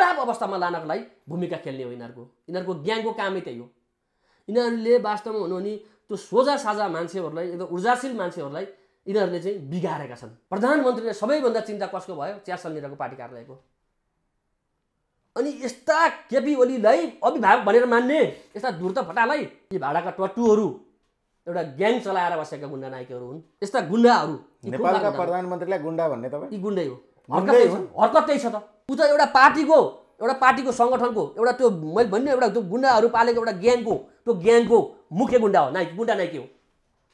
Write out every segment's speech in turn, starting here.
खराब अवस्थामा लानको लागि भूमिका खेल्ने हो यिनीहरूको। यिनीहरूको ग्याङको कामै त्यही हो। यिनीहरूले वास्तवमा हुनु भने त्यो सोझा साझा मान्छेहरूलाई एकदम ऊर्जाशील मान्छेहरूलाई यिनीहरूले चाहिँ बिगारेका छन्। प्रधानमन्त्रीले सबैभन्दा चिन्ता कसको भयो? च्यासल निराको पार्टी कार्यालयको अनि यस्ता केपी ओलीलाई अभिभावक भनेर मान्ने यस्ता धुर्त फटालाई यी भाडाका टट्टुहरू एउटा ग्याङ चलाएर बसेका गुन्डा नायकहरू हुन्। यस्ता गुन्डाहरू नेपालका प्रधानमन्त्रीलाई गुन्डा भन्ने तपाईँ? यी गुन्डै हो? हरकत त्यही छ त। ऊ त एउटा पार्टीको एउटा पार्टीको सङ्गठनको एउटा त्यो मैले भन्ने एउटा त्यो गुन्डाहरू पालेको एउटा ग्याङको त्यो ग्याङको मुख्य गुन्डा हो नाइक गुन्डा नाइकी हो।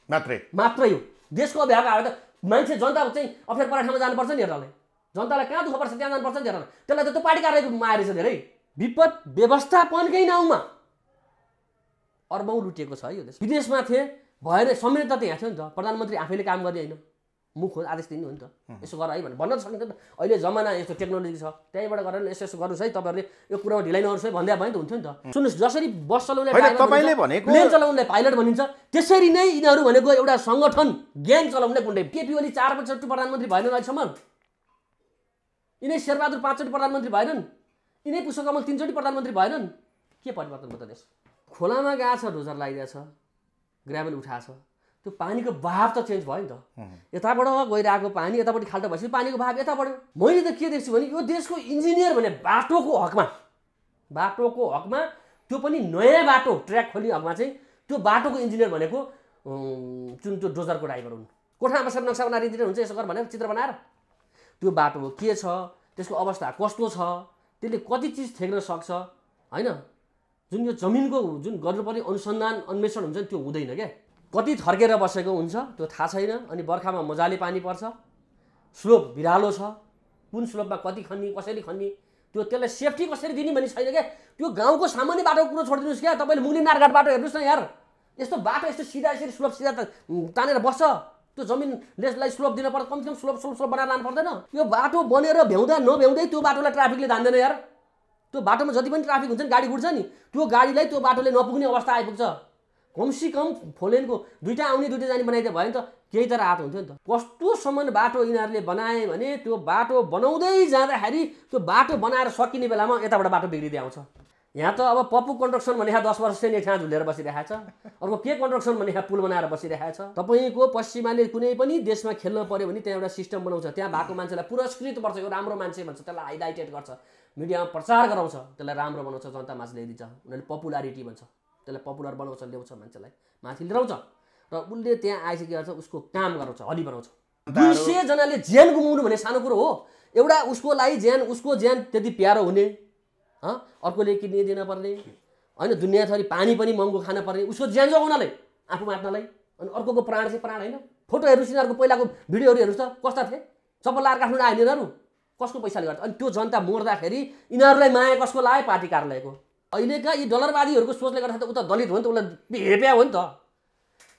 मात्रै? मात्रै हो। देशको आएर त मान्छे जनता चाहिँ अप्ठ्यारो परेको ठाउँमा जानुपर्छ नि हेर्नलाई जनतालाई कहाँ दुःख पर्छ त्यहाँ जानुपर्छ नि त हेर्न त्यसलाई त त्यो पार्टी कार्यालयको आएर छ धेरै। विपद व्यवस्थापनकै नाउँमा। अर्बौँ लुटिएको छ है यो देश। विदेशमा थिए भएर संहिता त यहाँ थियो नि त। प्रधानमन्त्री आफैले काम गर्ने होइन। मुख हो आदेश दिने हो नि त यसो गर है भनेर भन्न त सकिन्छ नि त। अहिले जमाना यस्तो टेक्नोलोजी छ। त्यहीँबाट गरेर यसो यसो गर्नुहोस् है। तपाईँहरूले यो कुरामा ढिलाइ नगर्नुहोस् है। भन्दा भने त हुन्थ्यो नि त। सुन्नुहोस् जसरी बस चलाउने प्लेन चलाउनेलाई पाइलट भनिन्छ त्यसरी नै यिनीहरू भनेको एउटा सङ्गठन ग्याङ चलाउने गुन्डे। केपी ओली चार पचोटि प्रधानमन्त्री भएनन् अहिलेसम्म। यिनै शेरबहादुर पाँचचोटि प्रधानमन्त्री भएनन्। यिनै पुष्पकमल तिनचोटि प्रधानमन्त्री भएनन्। के परिवर्तन भयो त देश? खोलामा गएको छ डोजर लगाइदिएको छ ग्राभेल उठाएको छ त्यो पानीको बहाव त चेन्ज भयो नि त। यताबाट गइरहेको पानी यतापट्टि खाल्टो भएपछि पानीको बहाव यता बढ्यो मैले त के देख्छु भने यो देशको इन्जिनियर भने बाटोको हकमा। बाटोको हकमा त्यो पनि नयाँ बाटो ट्र्याक खोल्ने हकमा चाहिँ त्यो बाटोको इन्जिनियर भनेको जुन त्यो डोजरको ड्राइभर हुन्। कोठामा बसेर नक्सा बनाएर इन्जिनियर हुन्छ यसो गर भनेर चित्र बनाएर। त्यो बाटो के छ त्यसको अवस्था कस्तो छ त्यसले कति चिज थेक्न सक्छ होइन? जुन यो जमिनको जुन गर्नुपर्ने अनुसन्धान अन्वेषण हुन्छ नि त्यो हुँदैन क्या। कति थर्केर बसेको हुन्छ त्यो थाहा छैन अनि बर्खामा मजाले पानी पर्छ। स्लोप भिरालो छ। कुन स्लोपमा कति खन्ने कसरी खन्ने त्यो त्यसलाई सेफ्टी कसरी दिने भन्ने छैन क्या? त्यो गाउँको सामान्य बाटोको कुरो छोडिदिनुहोस् क्या। तपाईँले मुगली नारघाट बाटो हेर्नुहोस् न यार। यस्तो बाटो यस्तो सिधा यसरी स्लोप सिधा तानेर बस्छ। त्यो जमिनलेसलाई स्लोप दिन पर्छ कमसेकम स्लोप स्लोप स्लोप बनाएर लानु पर्दैन। यो बाटो बनेर भ्याउँदा नभ्याउँदै त्यो बाटोलाई ट्राफिकले धान्दैन यार। त्यो बाटोमा जति पनि ट्राफिक हुन्छ नि गाडी गुड्छ नि त्यो गाडीलाई त्यो बाटोले नपुग्ने अवस्था आइपुग्छ। कमसी कम फोलेनको दुइटा आउने दुइटा जाने बनाइदियो भयो नि त। केही त राहत हुन्थ्यो नि त। कस्तोसम्म बाटो यिनीहरूले बनाए भने त्यो बाटो बनाउँदै जाँदाखेरि त्यो बाटो बनाएर सकिने बेलामा यताबाट बाटो बिग्रिँदै आउँछ। यहाँ त अब पप्पु कन्स्ट्रक्सन भने दस वर्ष चाहिँ यहाँ झुलेर बसिरहेको छ। अर्को के कन्स्ट्रक्सन भने पुल बनाएर बसिरहेको छ। तपाईँको पश्चिमाले कुनै पनि देशमा खेल्न पऱ्यो भने त्यहाँ एउटा सिस्टम बनाउँछ। त्यहाँ भएको मान्छेलाई पुरस्कृत पर्छ यो राम्रो मान्छे भन्छ। त्यसलाई हाइलाइटेड गर्छ। मिडियामा प्रचार गराउँछ। त्यसलाई राम्रो बनाउँछ। जनता माझ ल्याइदिन्छ। उनीहरूले पपुलारिटी भन्छ। त्यसलाई पपुलर बनाउँछ ल्याउँछ मान्छेलाई। माथि ल्याउँछ र उसले त्यहाँ आइसकेको छ उसको काम गराउँछ हली बनाउँछ। दुई सयजनाले ज्यान गुमाउनु भने सानो कुरो हो। एउटा उसको लागि ज्यान उसको ज्यान त्यति प्यारो हुने। हँ? अर्कोले किन्ने दिन पर्ने। होइन दुनियाँथरि पानी पनि महँगो खान पर्ने। उसको ज्यान जोगाउनलाई आफू मार्नलाई अनि अर्कोको प्राण चाहिँ प्राण होइन। फोटो हेर्नुहोस् यिनीहरूको पहिलाको भिडियोहरू हेर्नुहोस् त कस्ता थिए? चप्पल लाएर काठमाडौँ आयो यिनीहरू। कसको पैसाले गर्छ अनि त्यो जनता मर्दाखेरि यिनीहरूलाई माया कसको लाग्यो पार्टी कार्यालयको। अहिलेका यी डलरवादीहरूको सोचले गर्दा त उता दलित हो नि त उसलाई हेप्या हो नि त।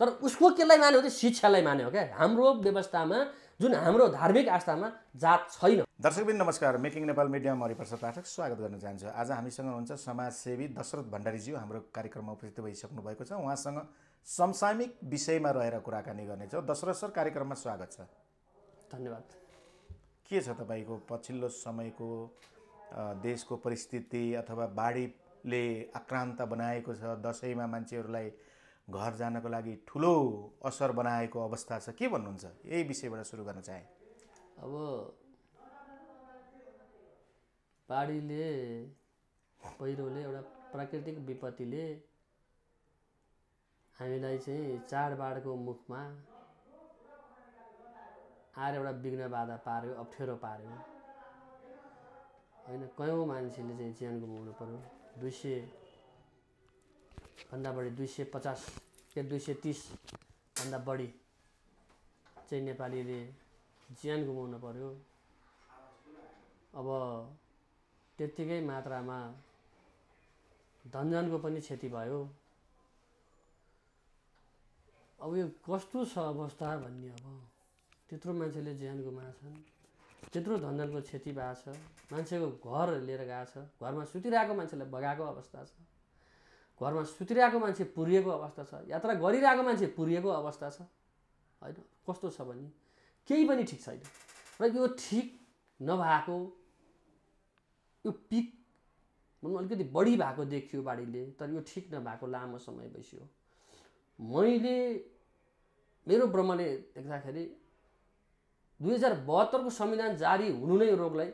तर उसको केलाई मान्यो भने शिक्षालाई मान्यो क्या? हाम्रो व्यवस्थामा जुन हाम्रो धार्मिक आस्थामा जात छैन। दर्शकबिन नमस्कार। मेकिङ नेपाल मिडियामा हरिप्रसाद पाठक। स्वागत गर्न चाहन्छु। आज हामीसँग हुनुहुन्छ समाजसेवी दशरथ भण्डारीज्यू। हाम्रो कार्यक्रममा उपस्थित भइसक्नु भएको छ। उहाँसँग समसामयिक विषयमा रहेर कुराकानी गर्नेछौँ दशरथ सर कार्यक्रममा स्वागत छ। धन्यवाद। के छ तपाईँको पछिल्लो समयको देशको परिस्थिति अथवा बाढीले आक्रान्त बनाएको छ। दसैँमा मान्छेहरूलाई घर जानको लागि ठुलो असर बनाएको अवस्था छ। के भन्नुहुन्छ? यही विषयबाट सुरु गर्न चाहे। अब बाढीले पहिरोले एउटा प्राकृतिक विपत्तिले हामीलाई चाहिँ चाडबाडको मुखमा आएर एउटा विघ्न बाधा पार्यो अप्ठ्यारो पार्यो। होइन कयौँ मान्छेले चाहिँ ज्यान गुमाउनु पऱ्यो दुई सय भन्दा बढी दुई सय पचास या दुई सय तिसभन्दा बढी चाहिँ नेपालीले ज्यान गुमाउनु पऱ्यो अब त्यत्तिकै मात्रामा धनजनको पनि क्षति भयो। अब यो कस्तो छ अवस्था भन्ने अब त्यत्रो मान्छेले ज्यान गुमाएछन्। त्यत्रो धनजनको क्षति भएको छ। मान्छेको घर लिएर गएको छ। घरमा सुतिरहेको मान्छेलाई बगाएको अवस्था छ। घरमा सुतिरहेको मान्छे पुरिएको अवस्था छ। यात्रा गरिरहेको मान्छे पुरिएको अवस्था छ। होइन? कस्तो छ भने केही पनि ठिक छैन। र यो ठिक नभएको यो पिक भनौँ अलिकति बढी भएको देखियो बाढीले तर यो ठिक नभएको लामो समय बस्यो। मैले मेरो ब्रह्मले देख्दाखेरि दुई हजार बहत्तरको संविधान जारी हुनु नै रोगलाई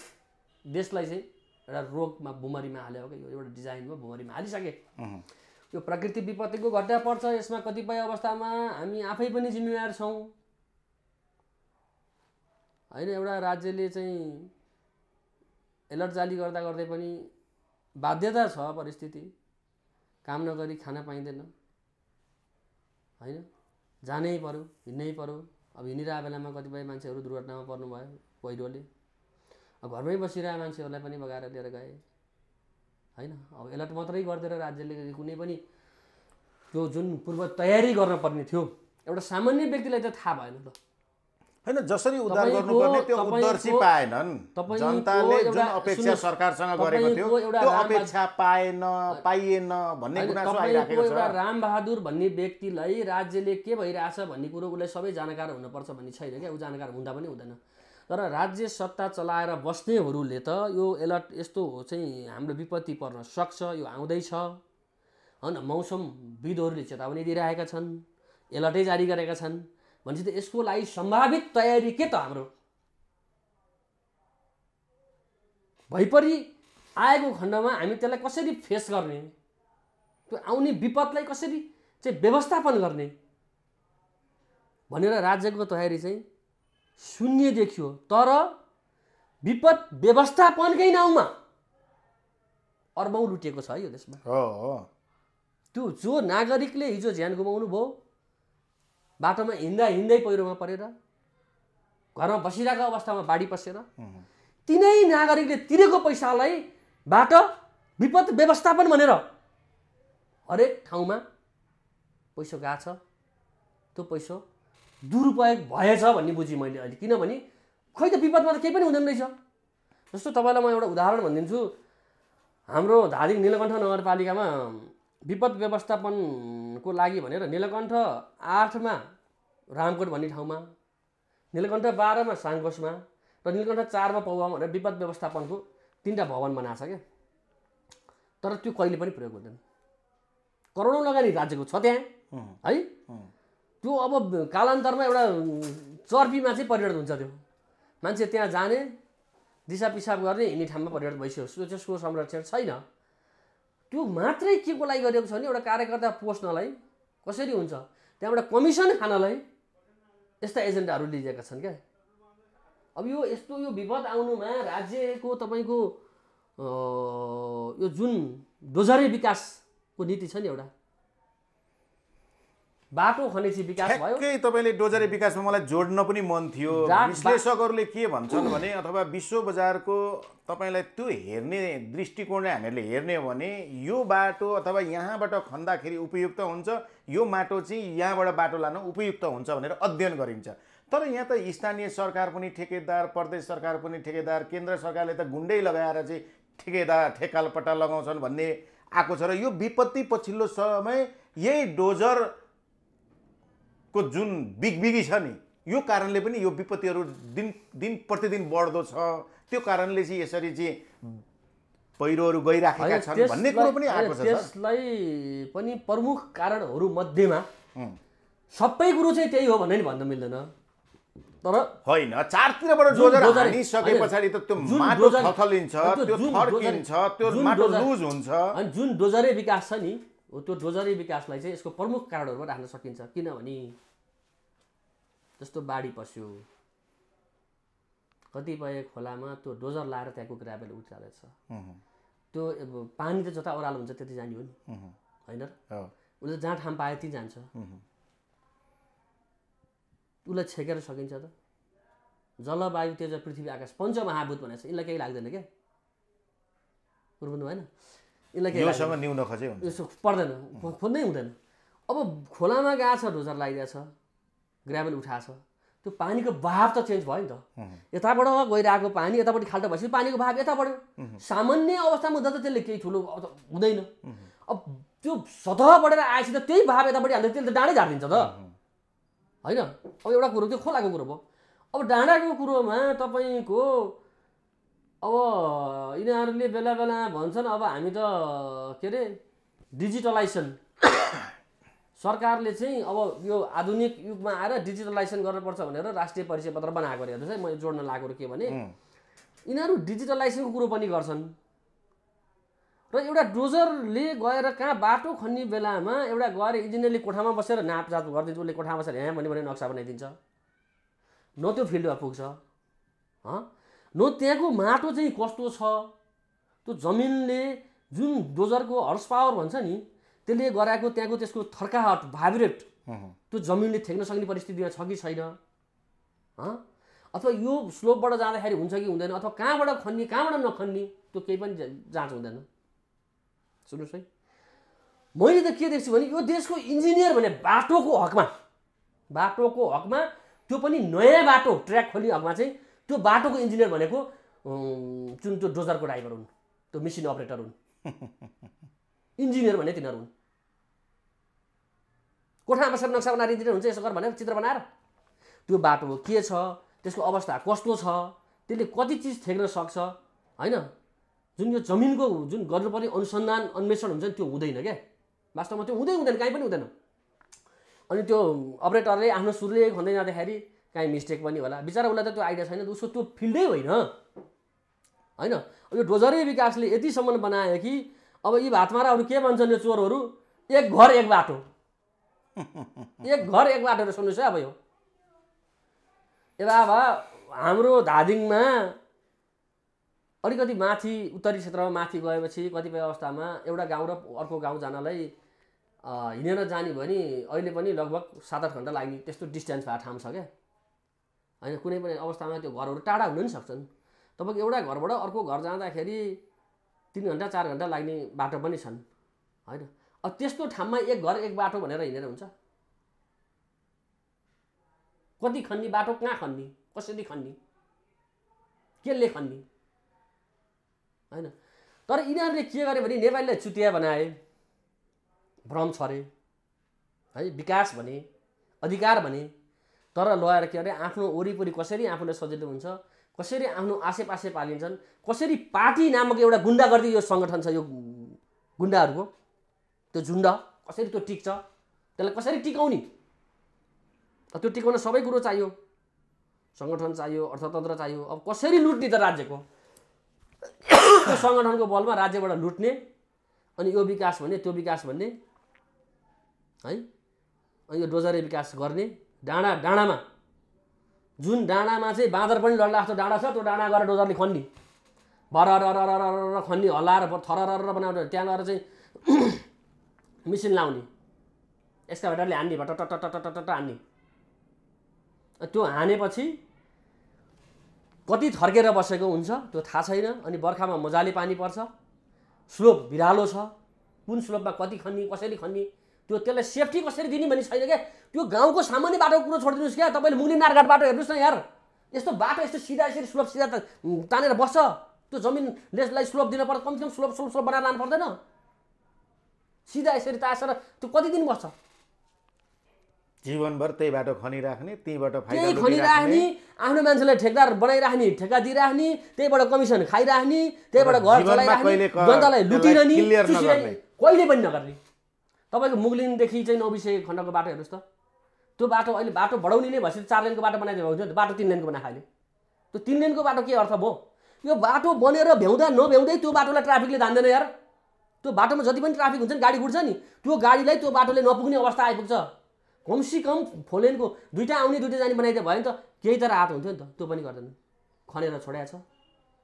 देशलाई चाहिँ एउटा रोगमा बुमरीमा हाल्यो क्या। यो एउटा डिजाइनमा बुमरीमा हालिसके। यो प्रकृति विपत्तिको घटना पर्छ यसमा। कतिपय अवस्थामा हामी आफै पनि जिम्मेवार छौँ। होइन एउटा राज्यले चाहिँ एलर्ट जाली गर्दा गर्दै पनि बाध्यता छ परिस्थिति। काम नगरी खान पाइँदैन। होइन जानै पर्यो हिँड्नै पर्यो। अब हिँडिरहेको बेलामा कतिपय मान्छेहरू दुर्घटनामा पर्नुभयो पहिरोले। अब घरमै बसिरहेको मान्छेहरूलाई पनि बगाएर लिएर गए। होइन? अब एलर्ट मात्रै गरिदिएर राज्यले कुनै पनि त्यो जुन पूर्व तयारी गर्न पर्ने थियो एउटा सामान्य व्यक्तिलाई त थाहा भएन त। होइन जसरी उद्धार गर्नुपर्ने त्यो उद्धर्ची पाएनन्। जनताले जुन अपेक्षा सरकारसँग गरेको थियो त्यो अपेक्षा पाएन पाइएन भन्ने गुनासो आइराखेको एउटा छ रामबहादुर भन्ने व्यक्तिलाई राज्यले के भइरहेछ भन्ने कुरो उसलाई सबै जानकार हुनुपर्छ भन्ने छैन क्या ऊ जानकार हुँदा पनि हुँदैन। तर राज्य सत्ता चलाएर बस्नेहरूले त यो एलर्ट यस्तो चाहिँ हाम्रो विपत्ति पर्न सक्छ यो आउँदैछ। होइन मौसमविदहरूले चेतावनी दिइरहेका छन् एलर्टै जारी गरेका छन्। भनेपछि त यसको लागि सम्भावित तयारी के त हाम्रो? भइपरि आएको खण्डमा हामी त्यसलाई कसरी फेस गर्ने? त्यो आउने विपदलाई कसरी चाहिँ व्यवस्थापन गर्ने? भनेर राज्यको तयारी चाहिँ शून्य देखियो। तर विपद व्यवस्थापनकै नाउँमा अर्बौँ लुटिएको छ है यो देशमा। त्यो जो नागरिकले हिजो ज्यान गुमाउनु भयो बाटोमा हिँड्दा हिँड्दै पहिरोमा परेर घरमा बसिरहेको अवस्थामा बाढी पसेर तिनै नागरिकले तिरेको पैसालाई बाट विपद व्यवस्थापन भनेर हरेक ठाउँमा पैसा गएको छ। त्यो पैसा दुरुपयोग भएछ भन्ने बुझेँ मैले अहिले। किनभने खै त विपदमा त केही पनि हुँदैन रहेछ। जस्तो तपाईँलाई म एउटा उदाहरण भनिदिन्छु। हाम्रो धादिङ नीलकण्ठ नगरपालिकामा विपद व्यवस्थापनको लागि भनेर नीलकण्ठ आठमा रामकोट भन्ने ठाउँमा नीलकण्ठ बाह्रमा साङ्गोसमा र नीलकण्ठ चारमा पौवामा भनेर विपद व्यवस्थापनको तिनवटा भवन बनाएको छ क्या। तर त्यो कहिले पनि प्रयोग हुँदैन। करोडौँ लगानी राज्यको छ त्यहाँ। है। त्यो अब कालान्तरमा एउटा चर्पीमा चाहिँ परिणत हुन्छ त्यो। मान्छे त्यहाँ जाने दिसा पिसाब गर्ने हिँड्ने ठाउँमा परिणत भइसक्यो। सो त्यसको संरक्षण छैन। त्यो मात्रै के को लागि गरिएको छ भने एउटा कार्यकर्ता पोस्नलाई कसरी हुन्छ? त्यहाँबाट कमिसन खानलाई यस्ता एजेन्डाहरू लिइएका छन् क्या। अब यो यस्तो यो विपद आउनुमा राज्यको तपाईँको यो जुन डोजरे विकासको नीति छ नि एउटा बाटो खनेची विकास भयो। तपाईँले डोजरे विकासमा मलाई जोड्न पनि मन थियो। विश्लेषकहरूले के भन्छन् भने अथवा विश्व बजारको तपाईँलाई त्यो हेर्ने दृष्टिकोणले हामीहरूले हेर्ने हो भने यो बाटो अथवा यहाँबाट खन्दाखेरि उपयुक्त हुन्छ यो माटो चाहिँ यहाँबाट बाटो लान उपयुक्त हुन्छ भनेर अध्ययन गरिन्छ। तर यहाँ त स्थानीय सरकार पनि ठेकेदार प्रदेश सरकार पनि ठेकेदार केन्द्र सरकारले त गुन्डै लगाएर चाहिँ ठेकेदार ठेकालपट्टा लगाउँछन् भन्ने आएको छ। र यो विपत्ति पछिल्लो समय यही डोजर को जुन बिगबिगी छ नि यो कारणले पनि यो विपत्तिहरू दिन दिन प्रतिदिन बढ्दो छ। त्यो कारणले चाहिँ यसरी चाहिँ पहिरोहरू गइराखेका छन् भन्ने कुरो पनि आएको छ त्यसलाई पनि प्रमुख कारणहरू मध्येमा। सबै कुरो चाहिँ त्यही हो भन्ने नि भन्न मिल्दैन। तर होइन चारतिरबाट जुन डोजर डोजर- हानिसके पछाडि त त्यो माटो थथलिन्छ त्यो थर्किन्छ त्यो माटो लुज हुन्छ। अनि जुन डोजरे विकास छ नि त्यो डोजरे विकासलाई चाहिँ यसको प्रमुख कारणहरूमा राख्न सकिन्छ। किनभने जस्तो बाढी पस्यो कतिपय खोलामा त्यो डोजर लाएर त्यहाँको ग्राभेल उचालेछ त्यो पानी त जता ओह्रालो हुन्छ त्यति जाने हो नि। होइन र? उसले जहाँ ठाउँ पायो त्यहीँ जान्छ। उसलाई छेकेर सकिन्छ त। जलवायु तेज पृथ्वी आकाश पञ्चमहाभूत भनेको छ। यिनलाई केही लाग्दैन क्या? बुझ्नु भएन खचै हुन्छ। यसो पर्दैन खो- खोज्नै हुँदैन। अब खोलामा गएको छ डोजर लगाइदिएको छ ग्राभेल उठाएको छ त्यो पानीको बहाव त चेन्ज भयो नि त। यताबाट गइरहेको पानी यतापट्टि खाल्टो भएपछि पानीको बहाव यता बढ्यो। सामान्य अवस्थामा हुँदा त त्यसले केही ठुलो हुँदैन। अब त्यो सतह बढेर आएपछि त त्यही भाव यतापट्टि हाल्दा त्यसले त डाँडै झारिदिन्छ त। होइन? अब एउटा कुरो त्यो खोलाको कुरो भयो। अब डाँडाको कुरोमा तपाईँको अब यिनीहरूले बेला बेला भन्छन् अब हामी त के अरे डिजिटलाइजेसन। सरकारले चाहिँ अब यो आधुनिक युगमा आएर डिजिटलाइजेसन गर्नुपर्छ भनेर राष्ट्रिय परिचय पत्र बनाएको अरे। हेर्नुहोस् है मैले जोड्न लागेको के भने यिनीहरू डिजिटलाइजेसनको कुरो पनि गर्छन्। र एउटा डोजरले गएर कहाँ बाटो खन्ने बेलामा एउटा गएर इन्जिनियरले कोठामा बसेर नापजाप गरिदिन्छ उसले कोठामा बसेर यहाँ भन्यो भने नक्सा बनाइदिन्छ। न त्यो फिल्डमा पुग्छ। हँ? न त्यहाँको माटो चाहिँ कस्तो छ? त्यो जमिनले जुन डोजरको हर्स पावर भन्छ नि त्यसले गराएको त्यहाँको त्यसको थर्काहट भाइब्रेट त्यो जमिनले थेक्न सक्ने परिस्थितिमा छ कि छैन? हँ अथवा यो स्लोपबाट जाँदाखेरि हुन्छ कि हुँदैन? अथवा कहाँबाट खन्ने कहाँबाट नखन्ने त्यो केही पनि जाँच हुँदैन। सुन्नुहोस् है। मैले त के देख्छु भने यो देशको इन्जिनियर भने बाटोको हकमा बाटोको हकमा त्यो पनि नयाँ बाटो ट्र्याक खोल्ने हकमा चाहिँ त्यो बाटोको इन्जिनियर भनेको जुन त्यो डोजरको ड्राइभर हुन् त्यो मेसिन अपरेटर हुन्। इन्जिनियर भने तिनीहरू हुन्। कोठामा बसेर नक्सा बनाएर इन्जिनियर हुन्छ यसो गर भनेर चित्र बनाएर। त्यो बाटो के छ त्यसको अवस्था कस्तो छ त्यसले कति चिज थेक्न सक्छ होइन? जुन यो जमिनको जुन गर्नुपर्ने अनुसन्धान अन्वेषण हुन्छ नि त्यो हुँदैन क्या। वास्तवमा त्यो हुँदै हुँदैन काहीँ पनि हुँदैन। अनि त्यो अपरेटरले आफ्नो सुरले खन्दै जाँदाखेरि काहीँ मिस्टेक पनि होला। बिचरा उसलाई त त्यो आइडिया छैन उसको त्यो फिल्डै होइन। होइन? यो डोजरै विकासले यतिसम्म बनायो कि अब यी भातमाराहरू के भन्छन् यो चोरहरू? एक घर एक बाटो। एक घर एक बाटो सुन्नुहोस् है अब यो। ए बाबा हाम्रो धादिङमा अलिकति माथि उत्तरी क्षेत्रमा माथि गएपछि कतिपय अवस्थामा एउटा गाउँ र अर्को गाउँ जानलाई हिँडेर जाने भने अहिले पनि लगभग सात आठ घन्टा लाग्ने त्यस्तो डिस्टेन्स भएको ठाउँ छ क्या। होइन कुनै पनि अवस्थामा त्यो घरहरू टाढा हुन पनि सक्छन्। तपाईँको एउटा घरबाट अर्को घर जाँदाखेरि तिन घन्टा चार घन्टा लाग्ने बाटो पनि छन् होइन? अब त्यस्तो ठाउँमा एक घर एक बाटो भनेर हिँडेर हुन्छ। कति खन्ने बाटो कहाँ खन्ने कसरी खन्ने केले खन्ने होइन? तर यिनीहरूले के गरे भने नेपालीलाई चुतिया बनाए भ्रम छरे है? विकास भने अधिकार भने तर लगाएर के अरे आफ्नो वरिपरि कसरी आफूलाई सजिलो हुन्छ कसरी आफ्नो आसेपासे पालिन्छन् कसरी पार्टी नामक एउटा गुन्डागर्दी यो सङ्गठन छ यो गुन्डाहरूको? त्यो झुन्ड कसरी त्यो टिक्छ? त्यसलाई कसरी टिकाउने? त्यो टिकाउन सबै कुरो चाहियो। सङ्गठन चाहियो अर्थतन्त्र चाहियो। अब कसरी लुट्ने त राज्यको? त्यो सङ्गठनको बलमा राज्यबाट लुट्ने अनि यो विकास भन्ने त्यो विकास भन्ने है? अनि यो डोजरे विकास गर्ने डाँडा डाँडामा। जुन डाँडामा चाहिँ बाँदर पनि लड्ला जस्तो डाँडा छ त्यो डाँडा गएर डोजरले खन्ने। भर खन्ने हल्लाएर थर बनाएर त्यहाँ गएर चाहिँ मिसिन लाउने। एक्सकाभेटरले हान्ने भटटटटटट हान्ने। त्यो हानेपछि कति थर्केर बसेको हुन्छ त्यो थाहा छैन अनि बर्खामा मजाले पानी पर्छ। स्लोप भिरालो छ। कुन स्लोपमा कति खन्ने कसरी खन्ने? त्यो त्यसलाई सेफ्टी कसरी दिने भन्ने छैन क्या? त्यो गाउँको सामान्य बाटोको कुरो छोडिदिनुहोस् क्या। तपाईँले मुगली नारघाट बाटो हेर्नुहोस् न यार। यस्तो बाटो यस्तो सिधा यसरी स्लोप सिधा त तानेर बस्छ। त्यो जमिनलेसलाई स्लोप दिन पर्छ। कमसेकम स्लोप स्लोप स्लोप बनाएर लानु पर्दैन। सिधा यसरी तासेर त्यो कति दिन बस्छ? जीवनभर त्यही बाटो खनिराख्ने त्यहीँबाट त्यही खनिराख्ने आफ्नो मान्छेलाई ठेकदार बनाइराख्ने ठेक्का दिइराख्ने त्यहीबाट कमिसन खाइराख्ने त्यहीबाट घर चलाइराख्ने जनतालाई लुटिरहने। कहिले पनि नगर्ने। तपाईँको मुगलिनदेखि चाहिँ नौबिसे खण्डको बाटो हेर्नुहोस् त। त्यो बाटो अहिले बाटो बढाउने नै भएपछि चार लेनको बाटो बनाइदिएको त, बाटो तिन लेनको बनाएको अहिले। त्यो तिन लेनको बाटो के अर्थ भयो? यो बाटो बनेर भ्याउँदा नभ्याउँदै त्यो बाटोलाई ट्राफिकले धान्दैन यार। त्यो बाटोमा जति पनि ट्राफिक हुन्छ नि गाडी कुद्छ नि त्यो गाडीलाई त्यो बाटोले नपुग्ने अवस्था आइपुग्छ। कमसी कम फोलेनको दुइटा आउने दुइटा जाने बनाइदियो भयो नि त। केही त राहत हुन्थ्यो नि त। त्यो पनि गर्दैन। खनेर छोड्या छ।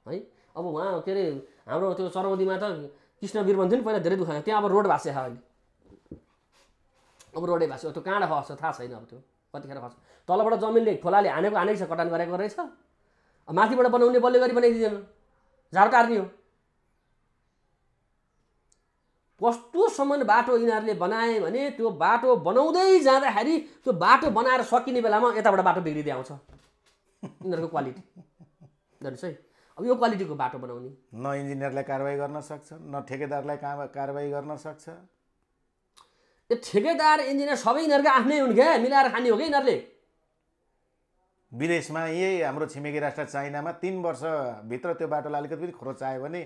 है? अब उहाँ के अरे हाम्रो त्यो चरौदीमा त कृष्णवीर भन्थ्यो नि पहिला धेरै दुःख। त्यहाँ अब रोड भाँच्छ अहिले। अब रोडै भाँच्यो त्यो कहाँबाट खस्छ थाहा छैन अब त्यो कतिखेर खस्छ तलबाट जमिनले खोलाले हानेको हानेको छ कटान गरेको रहेछ। माथिबाट बनाउने बल्ले गरी बनाइदिँदैन। झार टार्ने हो। कस्तोसम्म बाटो यिनीहरूले बनाए भने त्यो बाटो बनाउँदै जाँदाखेरि त्यो बाटो बनाएर सकिने बेलामा यताबाट बाटो बिग्रिँदै आउँछ। यिनीहरूको क्वालिटी। हेर्नुहोस् है अब यो क्वालिटीको बाटो बनाउने। न इन्जिनियरलाई कारवाही गर्न सक्छ न ठेकेदारलाई कारवाही गर्न सक्छ। यो ठेकेदार इन्जिनियर सबै यिनीहरूको आफ्नै हुन् क्या मिलाएर खाने हो क्या यिनीहरूले? विदेशमा यही हाम्रो छिमेकी राष्ट्र चाइनामा तिन वर्षभित्र त्यो बाटोलाई अलिकति पनि खरोच आयो भने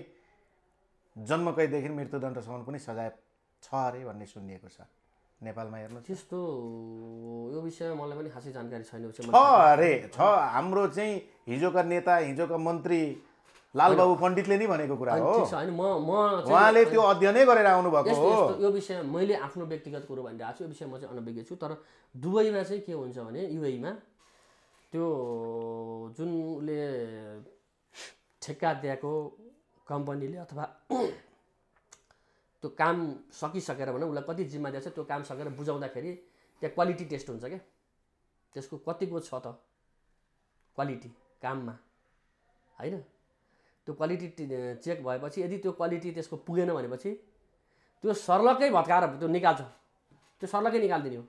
जन्मकैदेखि मृत्युदण्डसम्म पनि सजाय छ अरे भन्ने सुनिएको छ। नेपालमा हेर्नु। त्यस्तो यो विषयमा मलाई पनि खासै जानकारी छैन। छ अरे छ हाम्रो चाहिँ हिजोका नेता हिजोका मन्त्री लालबाबु पण्डितले नै भनेको कुरा हो। होइन म म उहाँले त्यो अध्ययनै गरेर आउनुभएको हो। यो विषयमा मैले आफ्नो व्यक्तिगत कुरो भनिरहेको छु यो विषयमा म चाहिँ अनभिज्ञ छु। तर दुबईमा चाहिँ के हुन्छ भने युएमा त्यो जुन उसले ठेक्का दिएको कम्पनीले अथवा त्यो काम सकिसकेर भनौँ उसलाई कति जिम्मा दिएको छ त्यो काम सकेर बुझाउँदाखेरि त्यहाँ क्वालिटी टेस्ट हुन्छ क्या। त्यसको कतिको छ त क्वालिटी काममा होइन? त्यो क्वालिटी चेक भएपछि यदि त्यो क्वालिटी त्यसको पुगेन भनेपछि त्यो सर्लकै भत्काएर त्यो निकाल्छ। त्यो सर्लकै निकालिदिने हो।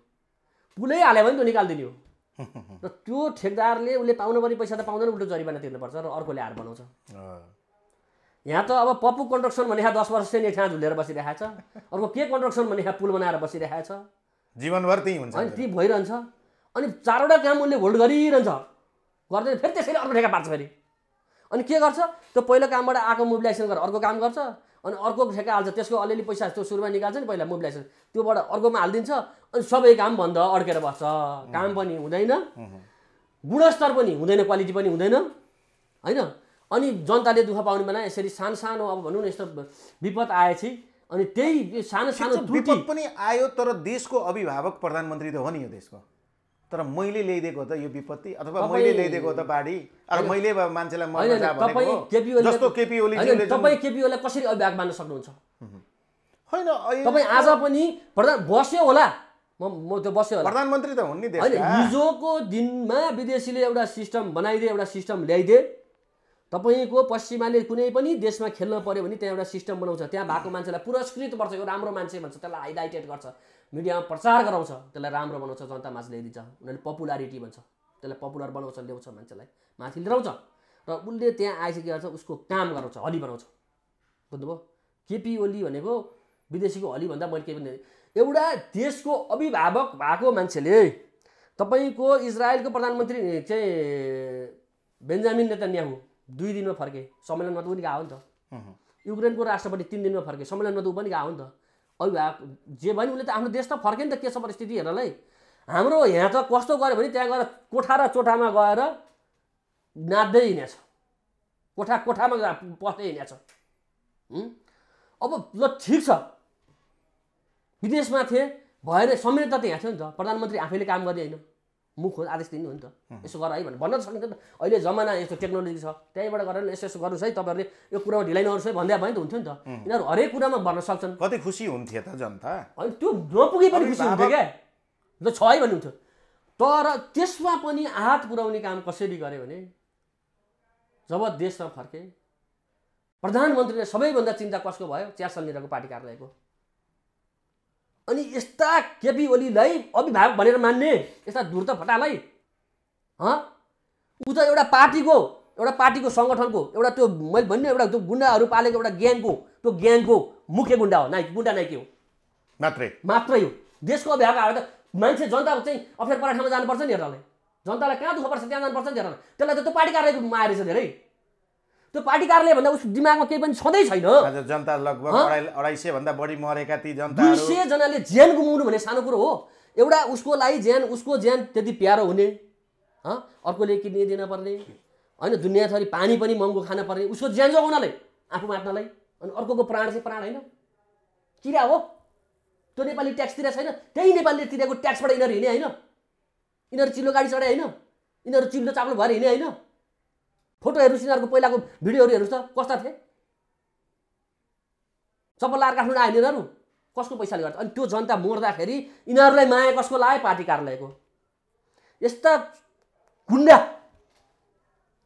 पुलै हाल्यो भने त्यो निकालिदिने हो। र त्यो ठेकदारले उसले पाउनुपर्ने पैसा त पाउँदैन उल्टो जरिवाना तिर्नुपर्छ र अर्कोले हार बनाउँछ। यहाँ त अब पप्पु कन्स्ट्रक्सन भने यहाँ दस वर्ष चाहिँ यहाँ झुलेर बसिरहेको छ अर्को के कन्स्ट्रक्सन भने यहाँ पुल बनाएर बसिरहेको छ जीवनभर त्यही हुन्छ। अनि ती भइरहन्छ। अनि चारवटा काम उसले होल्ड गरिरहन्छ। गर्दैन फेरि त्यसरी अर्को ठेका पार्छ फेरि। अनि के गर्छ? त्यो पहिलो कामबाट आएको मोबिलाइजेसन गरेर अर्को काम गर्छ। अनि अर्को ठेका हाल्छ। त्यसको अलिअलि पैसा त्यो सुरुमा निकाल्छ नि पहिला मोबिलाइजेसन त्योबाट अर्कोमा हालिदिन्छ। अनि सबै काम बन्द अड्केर बस्छ। काम पनि हुँदैन। गुणस्तर पनि हुँदैन क्वालिटी पनि हुँदैन। होइन? अनि जनताले दुःख पाउने बेला यसरी सानो सानो अब भनौँ न यस्तो विपद आएपछि अनि त्यही सानो सानो विपद पनि आयो तर देशको अभिभावक प्रधानमन्त्री त हो नि यो देशको। तर मैले ल्याइदिएको त यो विपत्ति अथवा मैले ल्याइदिएको त बाढी अरू मैले अब मान्छेलाई तपाईँ केपी ओलीलाई कसरी अभिभावक मान्न सक्नुहुन्छ? होइन तपाईँ आज पनि प्रधान बस्यो होला। म म त्यो बस्यो होला। प्रधानमन्त्री त हुन् नि हिजोको दिनमा विदेशीले एउटा सिस्टम बनाइदिए एउटा सिस्टम ल्याइदिए। तपाईँको पश्चिमाले कुनै पनि देशमा खेल्न पऱ्यो भने त्यहाँ एउटा सिस्टम बनाउँछ। त्यहाँ भएको मान्छेलाई पुरस्कृत गर्छ। यो राम्रो मान्छे भन्छ त्यसलाई हाइलाइटेड गर्छ। मिडियामा प्रचार गराउँछ त्यसलाई राम्रो बनाउँछ जनता माझ ल्याइदिन्छ। उनीहरूले पपुलारिटी भन्छ। त्यसलाई पपुलर बनाउँछ ल्याउँछ मान्छेलाई। माथि ल्याउँछ र उसले त्यहाँ आएपछि के गर्छ उसको काम गराउँछ हली बनाउँछ। बुझ्नुभयो? केपी ओली भनेको विदेशीको हलीभन्दा मैले के भने एउटा देशको अभिभावक भएको मान्छेले तपाईँको इजरायलको प्रधानमन्त्री चाहिँ बेन्जामिन नेतन्याहु दुई दिनमा फर्के। सम्मेलनमा त पनि गएको नि त। युक्रेनको राष्ट्रपति तिन दिनमा फर्के। सम्मेलनमा त ऊ पनि गएको नि त। अभिभावक जे भयो नि उसले त आफ्नो देश त फर्के नि त के छ परिस्थिति हेर्नलाई हाम्रो यहाँ त कस्तो गऱ्यो भने त्यहाँ गएर कोठा र चोठामा गएर नाच्दै हिँडेछ। कोठा कोठामा पस्दै हिँडेछ? अब ल ठिक छ। विदेशमा थिए भएर संविधान त यहाँ थियो नि त। प्रधानमन्त्री आफैले काम गर्ने होइन। मुख हो आदेश दिनु हो नि त। यसो गर है भनेर भन्न त सकिन्छ नि त। अहिले जमाना यस्तो टेक्नोलोजी छ। त्यहीँबाट गरेर यसो यसो गर्नुहोस् है तपाईँहरूले। यो कुरामा ढिलाइ नगर्नुहोस् है भन्दा भयो नि त हुन्थ्यो नि त। यिनीहरू हरेक कुरामा भन्न सक्छन्। कति खुसी हुन्थे त जनता। अनि त्यो नपुगे पनि खुसी हुन्थ्यो क्या। ल छ है भन्ने हुन्थ्यो। तर त्यसमा पनि हात पुर्याउने काम कसरी गऱ्यो भने जब देशमा फर्के प्रधानमन्त्रीले सबैभन्दा चिन्ता कसको भयो? च्यासल निरको पार्टी कार्यालयको। अनि यस्ता केपी ओलीलाई अभिभावक भनेर मान्ने यस्ता धुर्त फटालाई हँ? ऊ त एउटा पार्टीको एउटा पार्टीको सङ्गठनको एउटा त्यो मैले भन्ने एउटा त्यो गुन्डाहरू पालेको एउटा ग्याङको त्यो ग्याङको मुख्य गुन्डा हो नाइ गुन्डा नाइके हो। मात्रै? मात्रै हो। देशको अभिभावक आयो त मान्छे जनता चाहिँ अफेर पराठामा जानुपर्छ नि हेर्नलाई जनतालाई कहाँ दुःख पर्छ त्यहाँ जानुपर्छ नि हेर्न त्यसलाई त त्यो पार्टी कार्यालयमा आएर धेरै। त्यो पार्टी कार्यालय भन्दा उसको दिमागमा केही पनि छँदै छैन। जनता लगभग? अढाई सय भन्दा बढी मरेका ती दुई जनताहरू सयजनाले ज्यान गुमाउनु भने सानो कुरो हो। एउटा उसको लागि ज्यान उसको ज्यान त्यति प्यारो हुने। अर्कोले किडनी दिन पर्ने। होइन दुनियाँथरि पानी पनि महँगो खान पर्ने। उसको ज्यान जोगाउनलाई आफू मार्नलाई अनि अर्कोको प्राण चाहिँ प्राण होइन। किरा हो। त्यो नेपाली ट्याक्स तिरेको छैन। त्यही नेपालीले तिरेको ट्याक्सबाट यिनीहरू हिँडे होइन। यिनीहरू चिल्लो गाडी चढाए होइन। यिनीहरू चिल्लो चाप्लो भएर हिँडे होइन। फोटो हेर्नुहोस् यिनीहरूको पहिलाको भिडियोहरू हेर्नुहोस् त कस्ता थिए? चप्पल लाएर काठमाडौँ आयो यिनीहरू कसको पैसाले गर्छ अनि त्यो जनता मर्दाखेरि यिनीहरूलाई माया कसको लाग्यो पार्टी कार्यालयको यस्ता गुन्डा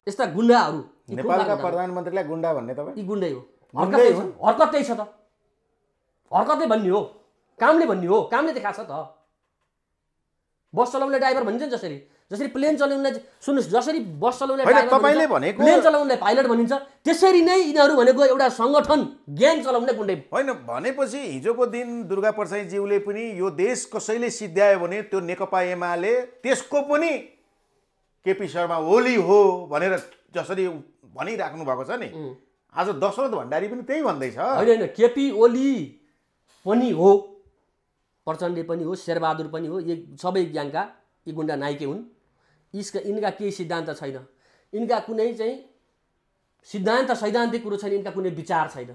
यस्ता गुन्डाहरू नेपालका। प्रधानमन्त्रीलाई गुन्डा भन्ने तपाईँ? यी गुन्डै हो। हरकतै हो? छ हरकतै छ त। हरकतै भन्ने हो। कामले भन्ने हो। कामले देखाएको छ त। बस चलाउने ड्राइभर भनिन्छ नि जसरी। जसरी प्लेन चलाउनेलाई सुन्नुहोस् जसरी बस चलाउने होइन, ड्राइभर तपाईँले भनिन्छ, भनेको- प्लेन चलाउनेलाई पाइलट भनिन्छ त्यसरी नै यिनीहरू भनेको एउटा सङ्गठन ग्याङ चलाउने गुन्डै होइन भनेपछि हिजोको दिन दुर्गा प्रसाईज्यूले पनि यो देश कसैले सिद्ध्यायो भने त्यो नेकपा एमाले त्यसको पनि केपी शर्मा ओली हो भनेर जसरी भनिराख्नु भएको छ नि। आज दशरथ भण्डारी पनि त्यही भन्दैछ। होइन होइन केपी ओली पनि हो प्रचण्डले पनि हो शेरबहादुर पनि हो यी सबै ग्याङका यी गुन्डा नाइके हुन्। यसका यिनका केही सिद्धान्त छैन। यिनका कुनै चाहिँ सिद्धान्त सैद्धान्तिक कुरो छैन यिनका कुनै विचार छैन।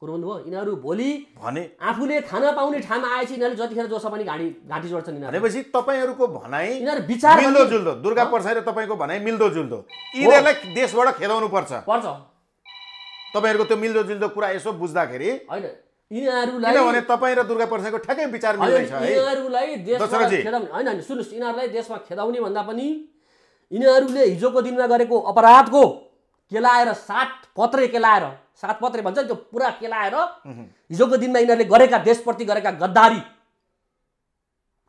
कुरो बुझ्नुभयो यिनीहरू भोलि भने आफूले खान पाउने ठाउँमा आएपछि यिनीहरूले जतिखेर जोस पनि घाँटी घाँटी जोड्छन् यिनीहरू। भनेपछि तपाईँहरूको भनाइ यिनीहरू विचार मिल्दो जुल्दो। दुर्गा प्रसाद र तपाईँको भनाइ मिल्दो जुल्दो। यिनीहरूलाई देशबाट खेदाउनु पर्छ। पर्छ। तपाईँहरूको त्यो मिल्दो जुल्दो कुरा यसो बुझ्दाखेरि होइन। यिनीहरूलाई किनभने तपाईँ र दुर्गा प्रसादको ठ्याक्कै विचार होइन, मिल्दैछ है। यिनीहरूलाई देशमा। खेदाउने होइन होइन सुन्नुहोस् यिनीहरूलाई देशमा खेदाउने भन्दा पनि यिनीहरूले हिजोको दिनमा गरेको अपराधको केलाएर सात पत्रे केलाएर सात पत्रे भन्छ नि त्यो पुरा केलाएर हिजोको दिनमा यिनीहरूले गरेका देशप्रति गरेका गद्दारी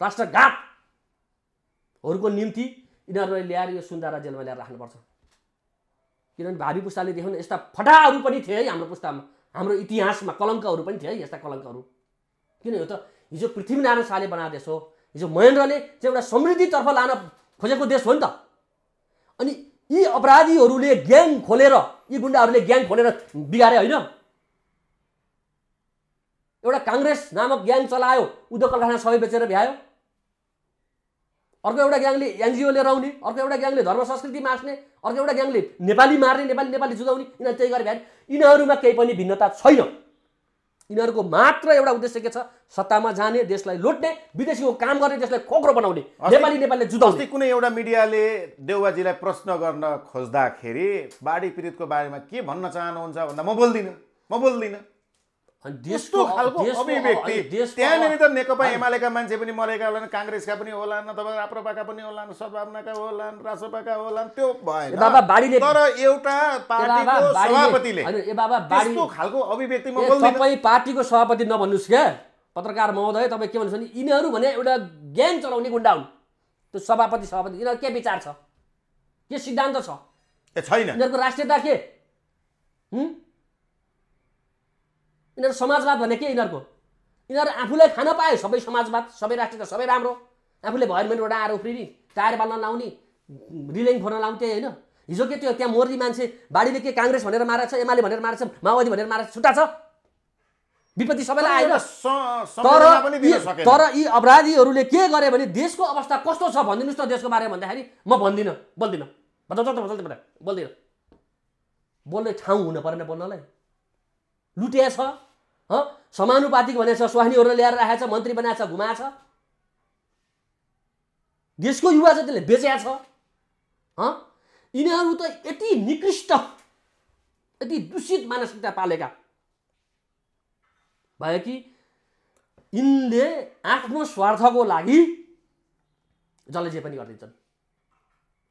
राष्ट्रघातहरूको निम्ति यिनीहरूलाई ल्याएर यो सुन्दारा जेलमा ल्याएर राख्नुपर्छ। किनभने भावी पुस्ताले देखाउने यस्ता फटाहरू पनि थिए है हाम्रो पुस्तामा। हाम्रो इतिहासमा कलङ्कहरू पनि थिए है यस्ता कलङ्कहरू। किन यो त हिजो पृथ्वीनारायण शाहले बनाएको देश हो। हिजो महेन्द्रले चाहिँ एउटा समृद्धितर्फ लान खोजेको देश हो नि त। अनि यी अपराधीहरूले ग्याङ खोलेर यी गुन्डाहरूले ग्याङ खोलेर बिगारे होइन। एउटा काङ्ग्रेस नामक ग्याङ चलायो उद्योग कलखाना सबै बेचेर भ्यायो। अर्को एउटा ग्याङले एनजिओ लिएर आउने अर्को एउटा ग्याङले धर्म संस्कृति मास्ने अर्को एउटा ग्याङले नेपाली मार्ने नेपाली नेपाली जुदाउने यिनीहरू त्यही गरेर भ्याए यिनीहरूमा केही पनि भिन्नता छैन। यिनीहरूको मात्र एउटा उद्देश्य के छ? सत्तामा जाने देशलाई लुट्ने विदेशीको काम गर्ने देशलाई खोक्रो बनाउने नेपाली नेपालीले जुदाउने कुनै एउटा मिडियाले देउबाजीलाई प्रश्न गर्न खोज्दाखेरि बाढी पीडितको बारेमा के भन्न चाहनुहुन्छ भन्दा म बोल्दिनँ म बोल्दिनँ। त्यस्तो खालको अभिव्यक्ति त्यहाँनिर त नेकपा एमालेका मान्छे पनि मरेका होलान् काङ्ग्रेसका पनि होलान् अथवा राप्रपाका पनि होलान् सद्भावनाका होलान् रासपाका होलान् त्यो भएन। तर एउटा पार्टीको सभापतिले त्यस्तो खालको अभिव्यक्ति म तपाईँ पार्टीको सभापति नभन्नुहोस् क्या। पत्रकार महोदय तपाईँ के भन्नुहोस् भने यिनीहरू भने एउटा ग्याङ चलाउने गुन्डा हुन्। त्यो सभापति सभापति यिनीहरू के विचार छ? के सिद्धान्त छ? ए छैन। यिनीहरूको राष्ट्रियता के? यिनीहरू समाजवाद भने के यिनीहरूको? यिनीहरू आफूलाई खान पाए सबै समाजवाद सबै राष्ट्रियता सबै राम्रो। आफूले भयो भने एउटा आएर उफ्रिने टायर बाल्न लाउने रिलिङ फोर्न त्यही होइन। हिजो के त्यो त्यहाँ मोर्ने मान्छे बाढीले के काङ्ग्रेस भनेर मारेको छ एमाले भनेर मारेको छ माओवादी भनेर मारेको छ छुट्टा छ। विपत्ति सबैलाई आएन। तर तर यी अपराधीहरूले के गरे भने देशको अवस्था कस्तो छ भनिदिनुहोस् न देशको बारेमा भन्दाखेरि म भन्दिनँ बोल्दिनँ। त त बोल्दिनँ। बोल्ने ठाउँ हुनु परेन बोल्नलाई। लुटिया छ। समानुपातिक भनेको छ स्वाहिनीहरू ल्याएर राखेको छ मन्त्री बनाएको छ घुमाएको छ। देशको युवा जतिले बेचेको छ यिनीहरू त यति निकृष्ट यति दूषित मानसिकता पालेका। भयो कि यिनले आफ्नो स्वार्थको लागि जसले जे पनि गरिदिन्छन्